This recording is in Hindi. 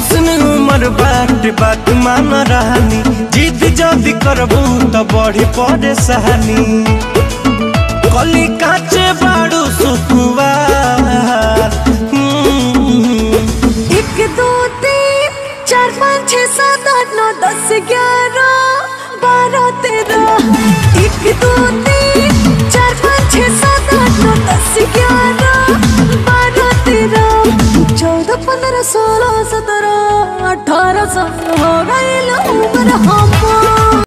हुस्न उमर बाट बात मान रहनी जिद जदी करबू त बढ़ी पड़े सहनी। कली काचे बाड़ू सुकुवार हम्म, एक दो तीन चार पाँच छः सात आठ नौ दस ग्यारह बारह तेरह। एक दो तीन चार पाँच छः सात आठ नौ दस ग्यारह। सोलह सत्रह अठारह सत्रह हो गई हमार